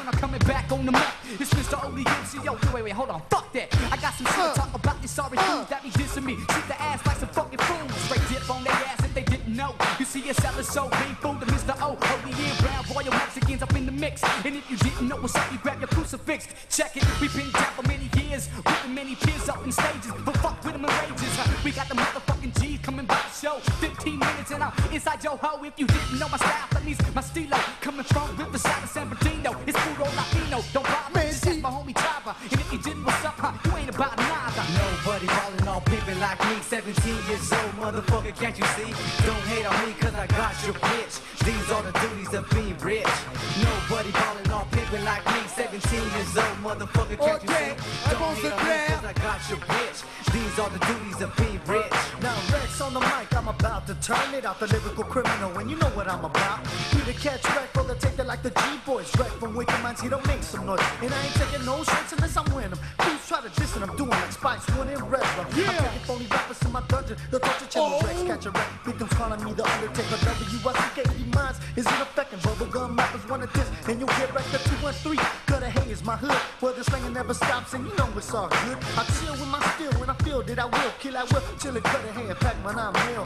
when I'm coming back on the map. It's Mr. Oli MCO. Wait, wait, hold on, fuck that. I got some shit to talk about these sorry dudes that be dissing me. Shoot the ass like some fucking fools. Straight dip on their ass if they didn't know. See, it's selling so painful to Mr. O. Holy and brown, royal Mexicans up in the mix. And if you didn't know what's up, you grab your crucifix. Check it, we've been down for many years. Whipping many peers up in stages. But fuck with them and rages. We got the motherfucking G's coming by the show. 15 minutes and I'm inside your hoe. If you didn't know my style, that means my stilo. Coming from Riverside to San Bernardino. It's puro Latino. Don't bother, just ask my homie Trava. And if you didn't, what's up, huh? You ain't about nada. Nobody ballin' all pimpin' like me 17 years old, motherfucker, can't you see? Don't hate on me cause I got your bitch These are the duties of being rich Nobody ballin' all pimpin' like me 17 years old, motherfucker, can't you see? Don't on me cause I got your bitch These are the duties of being rich Now Rex on the mic, I'm about to turn it out the lyrical criminal, and you know what I'm about. You to catch wreck for the take that like the G-boys. Wreck from wicked minds, he don't make some noise. And I ain't taking no shits unless I'm winning. Please try to diss and I'm doing like Spice One and Red Yeah. I'm taking phony rappers in my dungeon. The torture channel oh. Rex, catch a wreck. Victims calling me the Undertaker. W-I-C-K-E minds is in effect. And bubblegum rappers wanna diss, and you'll get wrecked at 213. Gutter hay is my hood, the slanging never stops, and you know it's all good. I chill with my steel when I feel that I will kill. I will chill it, cut a hand, pack my nine mil.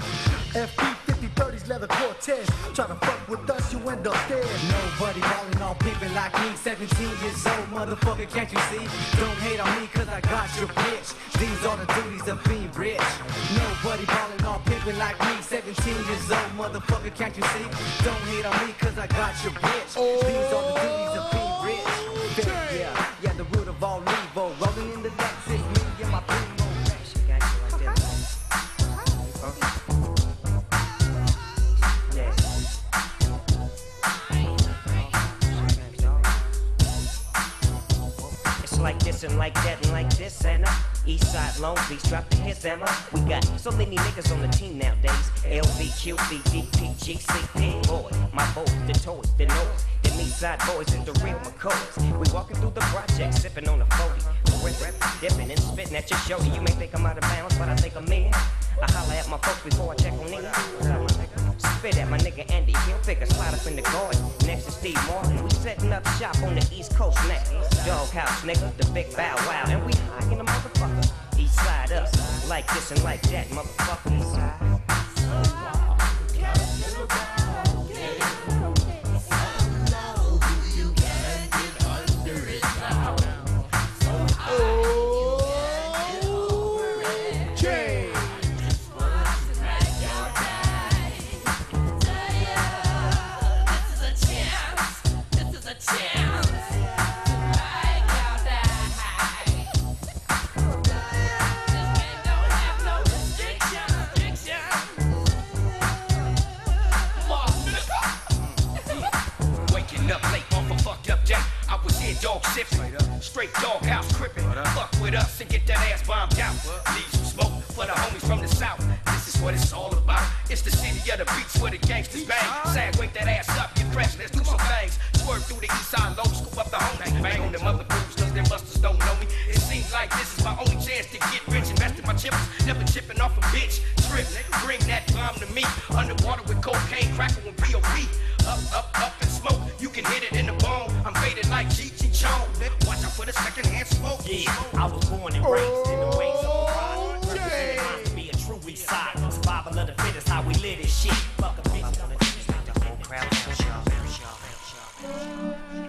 FP 50 30s, leather Cortez. Try to fuck with us, you end up dead. Nobody ballin' all pimpin' like me 17 years old, motherfucker, can't you see? Don't hate on me cause I got your bitch These are the duties of being rich Nobody ballin' all pimpin' like me 17 years old, motherfucker, can't you see? Don't hate on me cause I got your bitch These like this and like that and like this and uh, East Side Long Beach drop the hits Emma. We got so many niggas on the team nowadays. DP, boy, my boys, the toys, the noise. The East Side boys is the real McCoys. We walking through the project, sipping on a 40. Rip, dipping and spitting at your shoulder. You may think I'm out of bounds, but I think I'm in. I holler at my folks before I check on in. Spit at my nigga Andy Hilfiger, slide up in the garden. Next to Steve Martin, we setting shop on the East Coast now. Doghouse, nigga, the big bow wow. And we high in the motherfucker. East side up, like this and like that, motherfucker. Here dog sipping, straight dog house crippin'. Fuck with us and get that ass bombed out. Leave some smoke for the homies from the south. This is what it's all about. It's the city of the beats where the gangsters bang. Sag, wake that ass up, get fresh, let's do some things. Swerve through the east side low, scoop up the homies. Bang on them other dudes, cause them busters don't know me. It seems like this is my only chance to get rich. Invested my chips, never chipping off a bitch. Trip, bring that bomb to me. Underwater with cocaine, cracker and POP. Up, up, up Watch out for the second smoke. Yeah, I was born and raised in the ways oh, of the pride. Representing mine to be a true east side. Survival of the fittest, how we live this shit. Fuck a bitch, gonna the whole crowd.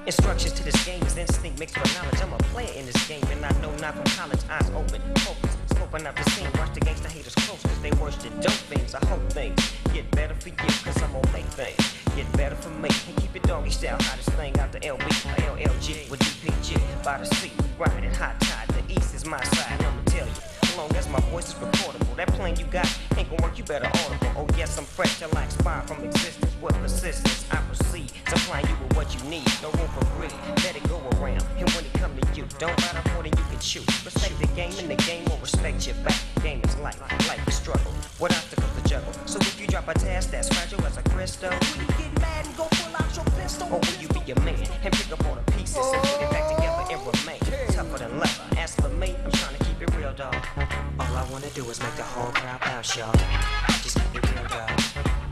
Instructions to this game is instinct mixed with knowledge. I'm a player in this game, and I know not from college. Eyes open, focus, scoping out the scene. Watch the gangsta haters close, cause they worse than dope things. I hope things get better for you, cause I'm gonna make things get better for me. And keep it doggy style, hottest thing out the LB, LLG with DPG. By the sea, riding hot tide. The east is my side, and I'ma tell you. Long as my voice is recordable, that plane you got ain't gonna work, you better audible. Oh, yes, I'm fresh I expire from existence. With persistence, I proceed, supplying you with what you need. No room for greed, let it go around. And when it come to you, don't off more than you can chew. Respect the game, and the game will respect your back. Game is life, life is struggle. What obstacles to juggle? So if you drop a task that's fragile as a crystal, will you get mad and go pull out your pistol? Or will you be a man and pick up all the pieces and put it back together and remain tougher than leather? do is make the whole crowd bounce, y'all. Just keep it real, dog.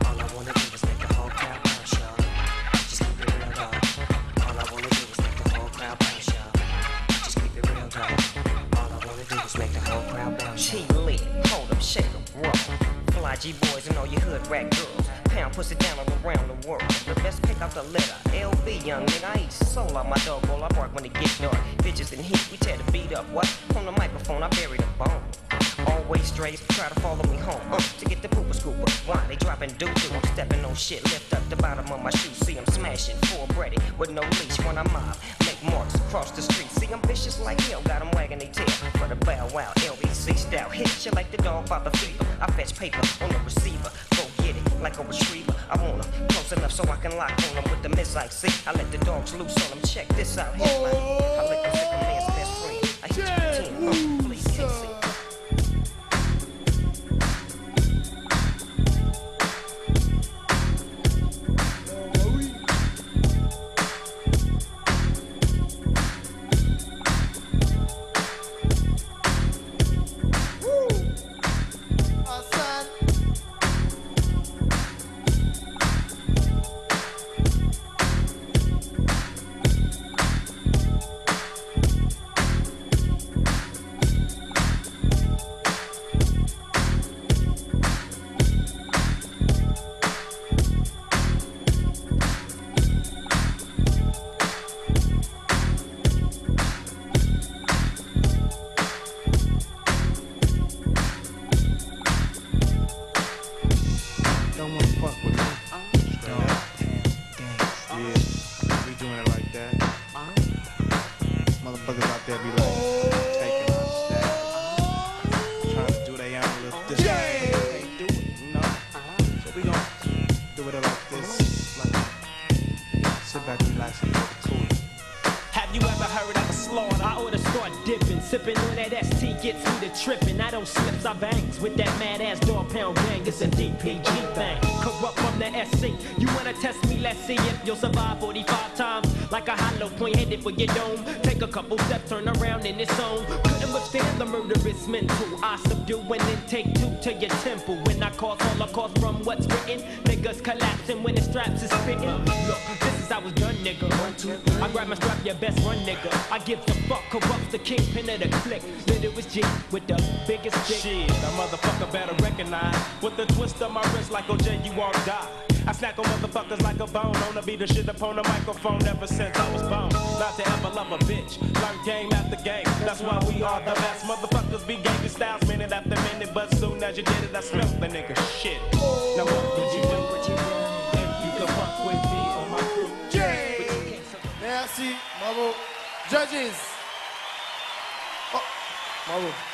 All I wanna do is make the whole crowd bounce, y'all. Just keep it real, dog. All I wanna do is make the whole crowd bounce, y'all. Just keep it real, dog. All I wanna do is make the whole crowd bounce. She lit, hold up, shake up, roll. Fly G boys and all your hood rat girls. Pound pussy down all around the world. The best pick out the letter. LB, young nigga, I eat soul out my dog bowl. I bark when it get dark. Bitches in heat, we tear the beat up. What? Strays, try to follow me home. Uh, to get the pooper scooper. Why? They dropping doo doo. I'm stepping on shit. Lift up the bottom of my shoe. See, I'm smashing. Full bready with no leash when I'm mob. Make marks across the street. See, I'm vicious like hell. Got 'em wagging they tail. For the bow wow, LBC style. Hit you like the dog by the fever. I fetch paper on the receiver. Go get it like a retriever. I want 'em close enough so I can lock on 'em with the missile. See, I let the dogs loose on 'em. Check this out. Headline. I let them sick a man's best friend. I hit to tripping. I slips, I bangs with that mad ass dog pound gang. It's a DPG thing. Corrupt from the SC. You wanna test me? Let's see if you'll survive 45 times. Like a hollow point headed for your dome. Take a couple steps, turn around in its zone. Couldn't withstand the murderous mental. I subdue and then take two to your temple. When I cause holocaust from what's written, niggas collapsing when the straps is spitting. Look, this is how it's done, nigga. One, two, I grab my strap, your best run, nigga. I give the fuck, corrupts the kingpin of the click. Then it was G with the biggest dick. Shit, motherfucker better recognize. With the twist of my wrist like OJ, you won't die. I snack on motherfuckers like a bone. On to beat the shit upon the microphone ever since I was born. Not to ever love a bitch. Learn game after game. That's why we are the best. Motherfuckers be gangster styles minute after minute. But soon as you did it, I smelt the nigga shit. Now what would you do? If you could fuck with me or my crew? Merci. Bravo. Judges. Oh, bravo.